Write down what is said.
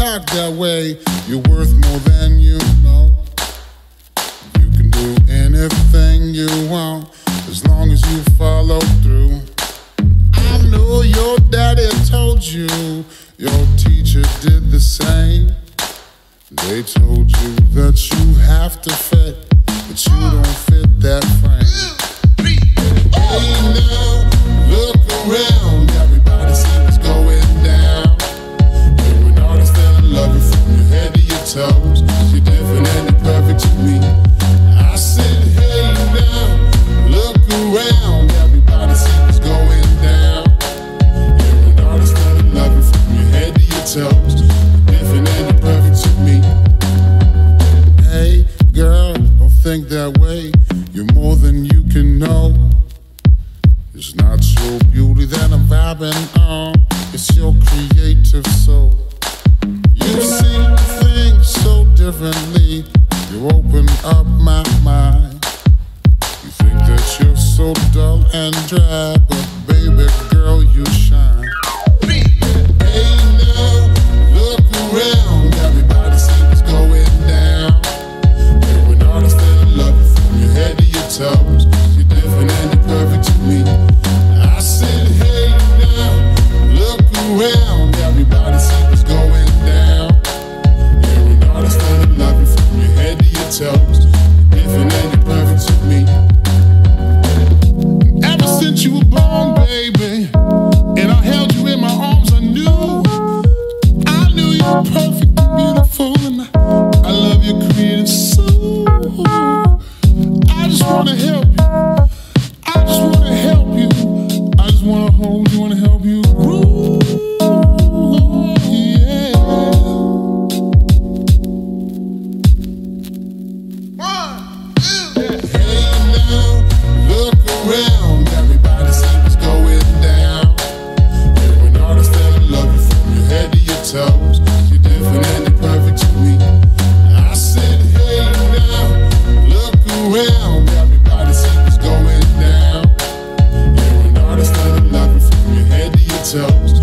talk that way, you're worth more than you know. You can do anything you want as long as you follow through. I know your daddy told you, your teacher did the same. They told you that you have to fit, around, everybody see what's going down. You're an artist and I love from your head to your toes. Different and you're perfect to me. Hey, girl, don't think that way. You're more than you can know. It's not your beauty that I'm vibing on, it's your creative soul. You see things so differently, you open up my mind. And dry, but baby girl, you shine. Hey now, look around, everybody see what's going down. Love you from your head to your toes. You're different and you're perfect to me. I said, hey now, look around, everybody see what's going down. Love you from your head to your toes. Different and ourselves.